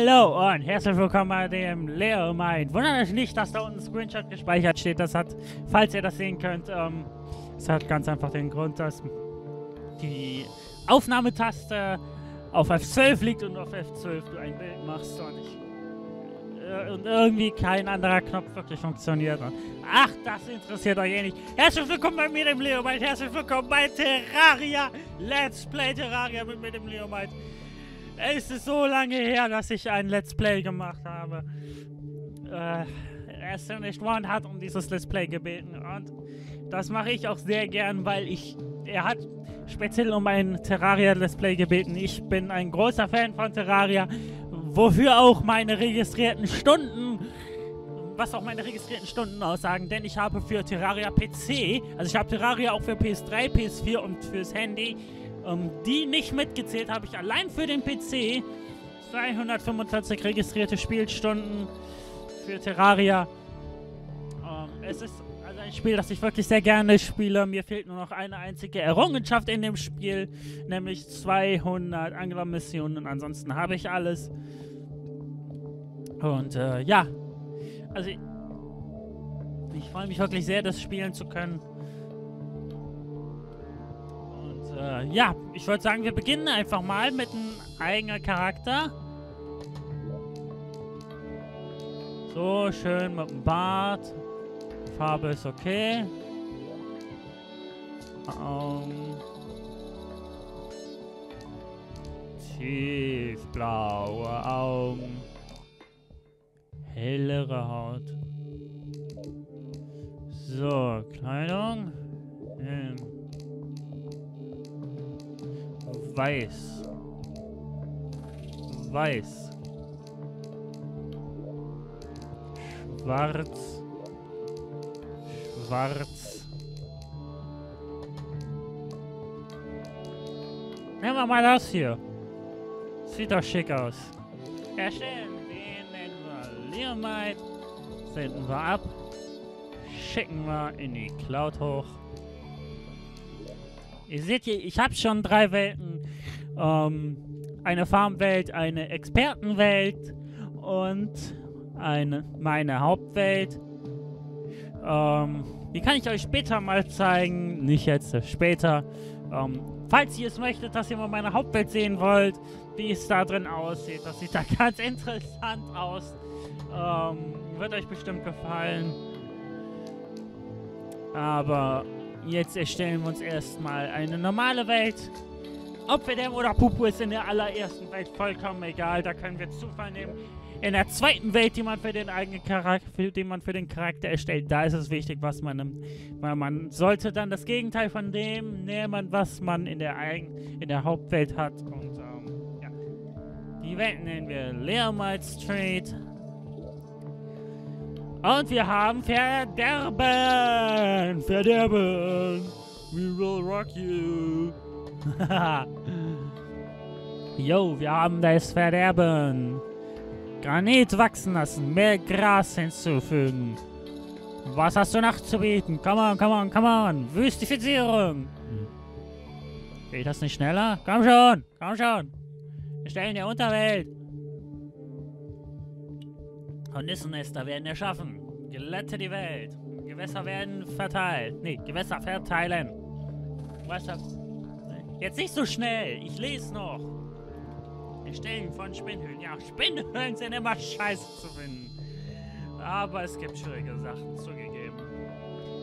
Hallo und herzlich willkommen bei dem Leo Mind. Wundert euch nicht, dass da unten ein Screenshot gespeichert steht. Das hat, falls ihr das sehen könnt, ähm, das hat ganz einfach den Grund, dass die Aufnahmetaste auf F12 liegt und auf F12 du ein Bild machst und ich äh, und irgendwie kein anderer Knopf wirklich funktioniert. Ach, das interessiert euch eh nicht. Herzlich willkommen bei mir, dem Leo Mind. Herzlich willkommen bei Terraria. Let's Play Terraria mit mir, dem Leo Mind. Es ist so lange her, dass ich ein Let's Play gemacht habe. Äh, nicht One hat um dieses Let's Play gebeten und das mache ich auch sehr gern, weil ich. Er hat speziell um ein Terraria Let's Play gebeten. Ich bin ein großer Fan von Terraria, wofür auch meine registrierten Stunden was auch meine registrierten Stunden aussagen, denn ich habe für Terraria PC, also ich habe Terraria auch für PS3, PS4 und fürs Handy, ähm, die nicht mitgezählt, habe ich allein für den PC 245 registrierte Spielstunden für Terraria. Ähm, es ist also ein Spiel, das ich wirklich sehr gerne spiele. Mir fehlt nur noch eine einzige Errungenschaft in dem Spiel, nämlich 200 Angler-Missionen. Ansonsten habe ich alles. Und äh, ja, also ich, ich freue mich wirklich sehr, das spielen zu können. Äh, ja, ich würde sagen, wir beginnen einfach mal mit einem eigenen Charakter. So, schön mit dem Bart. Farbe ist okay. Um, tiefblaue Augen. Hellere Haut. So, Kleidung. Ähm, weiß. Weiß. Schwarz. Schwarz. Nehmen wir mal das hier. Sieht doch schick aus. Erstellen. Den nennen wir Leomite. Senden wir ab. Schicken wir in die Cloud hoch. Ihr seht hier, ich habe schon drei Welten. Ähm, eine Farmwelt, eine Expertenwelt und eine, meine Hauptwelt. Ähm, die kann ich euch später mal zeigen. Nicht jetzt, später. Ähm, falls ihr es möchtet, dass ihr mal meine Hauptwelt sehen wollt, wie es da drin aussieht. Das sieht da ganz interessant aus. Ähm, wird euch bestimmt gefallen. Aber jetzt erstellen wir uns erstmal eine normale Welt. Ob wir dem oder Pupu ist in der allerersten Welt vollkommen egal. Da können wir Zufall nehmen. In der zweiten Welt, die man für den eigenen Charakter, die man für den Charakter erstellt, da ist es wichtig, was man nimmt. Weil man sollte dann das Gegenteil von dem nehmen, was man in der, eigen, in der Hauptwelt hat. Und ähm, ja. Die Welt nennen wir Leomite Street. Und wir haben Verderben! Verderben! We will rock you! Yo, wir haben das Verderben! Granit wachsen lassen, mehr Gras hinzufügen. Was hast du noch zu bieten? Come on, come on, come on! Wüstifizierung! Geht das nicht schneller? Komm schon! Komm schon! Wir stellen der Unterwelt! Hornissennester werden erschaffen. Glätte die Welt. Gewässer werden verteilt. Nee, Gewässer verteilen. Wasser. Jetzt nicht so schnell. Ich lese noch. Erstellen von Spinnhöhlen. Ja, Spinnhöhlen sind immer scheiße zu finden. Aber es gibt schwierige Sachen, zugegeben.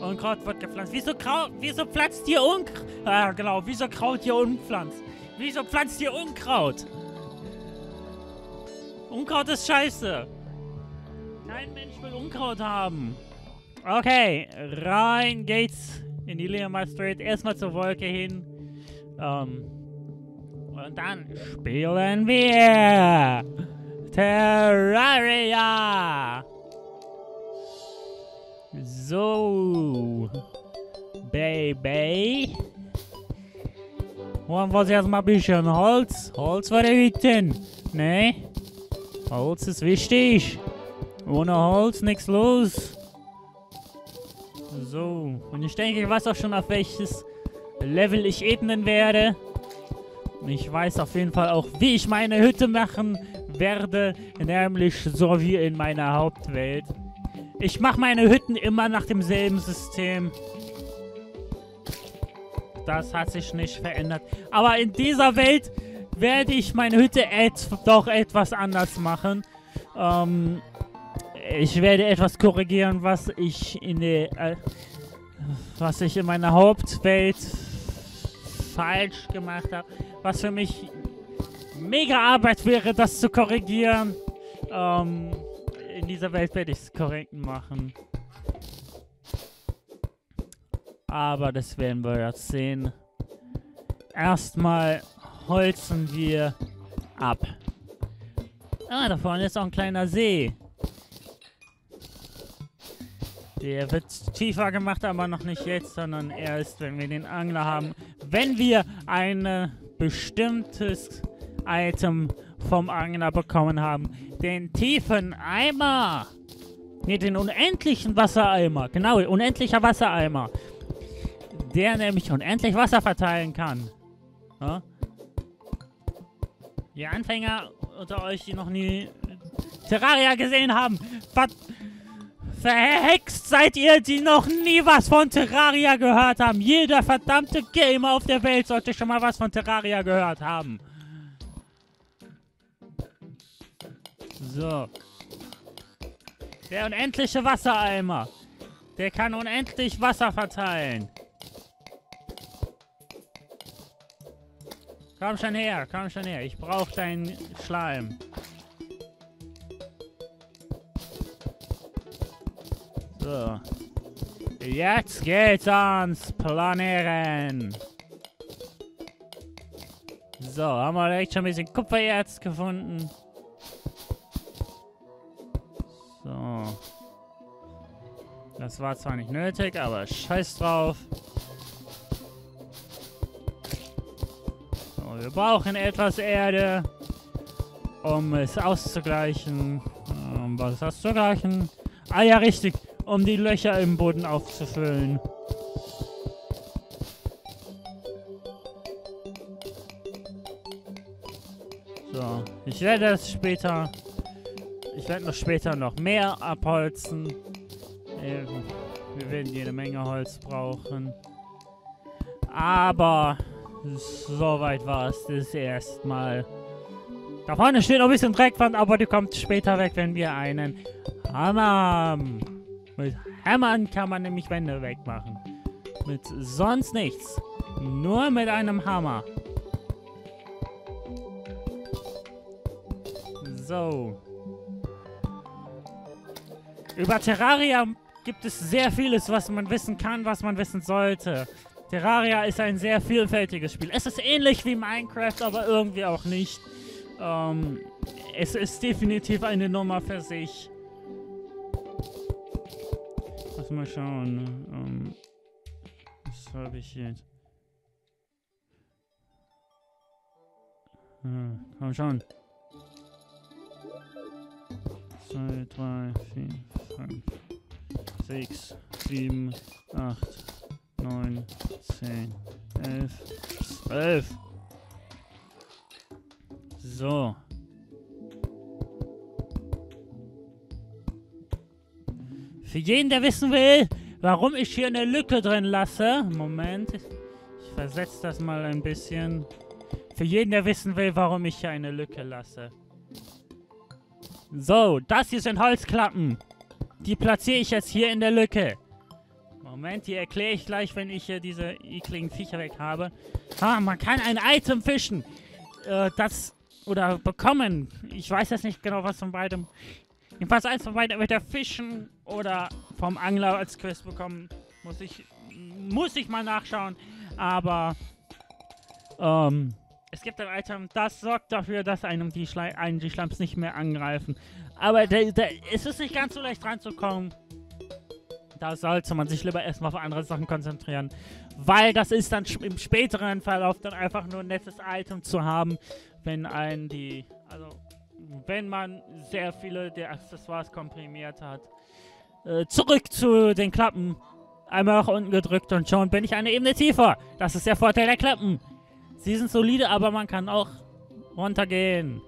Unkraut wird gepflanzt. Wieso, Kraut, wieso pflanzt hier Unkraut? Ah, genau. Wieso Kraut hier unpflanzt? Wieso pflanzt hier Unkraut? Unkraut ist scheiße. Kein Mensch will Unkraut haben. Okay, rein geht's in die Leomar Street. Erstmal zur Wolke hin. Ähm, und dann spielen wir Terraria. So, Baby. Holen wir uns erstmal ein bisschen Holz. Holz für die. Ne? Holz ist wichtig. Ohne Holz nichts los. So, und ich denke, ich weiß auch schon, auf welches Level ich ebnen werde. Ich weiß auf jeden Fall auch, wie ich meine Hütte machen werde, nämlich so wie in meiner Hauptwelt. Ich mache meine Hütten immer nach demselben System. Das hat sich nicht verändert. Aber in dieser Welt werde ich meine Hütte et doch etwas anders machen. Ähm, ich werde etwas korrigieren, was ich in der, äh, was ich in meiner Hauptwelt falsch gemacht habe. Was für mich mega Arbeit wäre, das zu korrigieren. Ähm, in dieser Welt werde ich es korrekt machen. Aber das werden wir jetzt sehen. Erstmal holzen wir ab. Ah, da vorne ist auch ein kleiner See. Der wird tiefer gemacht, aber noch nicht jetzt, sondern erst, wenn wir den Angler haben. Wenn wir ein bestimmtes Item vom Angler bekommen haben. Den tiefen Eimer. Ne, den unendlichen Wassereimer. Genau, unendlicher Wassereimer. Der nämlich unendlich Wasser verteilen kann. Ja? Die Anfänger unter euch, die noch nie Terraria gesehen haben, was verhext seid ihr, die noch nie was von Terraria gehört haben. Jeder verdammte Gamer auf der Welt sollte schon mal was von Terraria gehört haben. So. Der unendliche Wassereimer. Der kann unendlich Wasser verteilen. Komm schon her, komm schon her. Ich brauche deinen Schleim. So. Jetzt geht's ans Planieren. So, haben wir echt schon ein bisschen Kupfererz gefunden. So. Das war zwar nicht nötig, aber scheiß drauf. So, wir brauchen etwas Erde, um es auszugleichen. Um was auszugleichen? Ah ja, richtig. Um die Löcher im Boden aufzufüllen. So, ich werde das später ich werde noch später noch mehr abholzen. Wir werden jede Menge Holz brauchen. Aber soweit war es das erstmal. Da vorne steht noch ein bisschen Dreckwand, aber die kommt später weg, wenn wir einen Hammer haben. Mit Hämmern kann man nämlich Wände wegmachen. Mit sonst nichts. Nur mit einem Hammer. So. Über Terraria gibt es sehr vieles, was man wissen kann, was man wissen sollte. Terraria ist ein sehr vielfältiges Spiel. Es ist ähnlich wie Minecraft, aber irgendwie auch nicht. Ähm, es ist definitiv eine Nummer für sich. Lass mal schauen. Ähm, was habe ich jetzt? Hm, komm schon. 2, 3, 4, 5, 6, 7, 8, 9, 10, 11, 12. So. Für jeden, der wissen will, warum ich hier eine Lücke drin lasse. Moment. Ich versetze das mal ein bisschen. Für jeden, der wissen will, warum ich hier eine Lücke lasse. So, das hier sind Holzklappen. Die platziere ich jetzt hier in der Lücke. Moment, die erkläre ich gleich, wenn ich hier diese ekligen Viecher weg habe. Ah, man kann ein Item fischen. Äh, das, oder bekommen. Ich weiß jetzt nicht genau, was von beidem. Jedenfalls eins von beiden entweder fischen oder vom Angler als Quest bekommen. Muss ich, muss ich mal nachschauen. Aber, ähm, es gibt ein Item, das sorgt dafür, dass einem die, Schle einen die Schlamps nicht mehr angreifen. Aber da, da, es ist nicht ganz so leicht ranzukommen. Da sollte man sich lieber erstmal auf andere Sachen konzentrieren. Weil das ist dann im späteren Verlauf dann einfach nur ein nettes Item zu haben, wenn einen die... Also, wenn man sehr viele der Accessoires komprimiert hat. Äh, zurück zu den Klappen. Einmal nach unten gedrückt und schon bin ich eine Ebene tiefer. Das ist der Vorteil der Klappen. Sie sind solide, aber man kann auch runtergehen.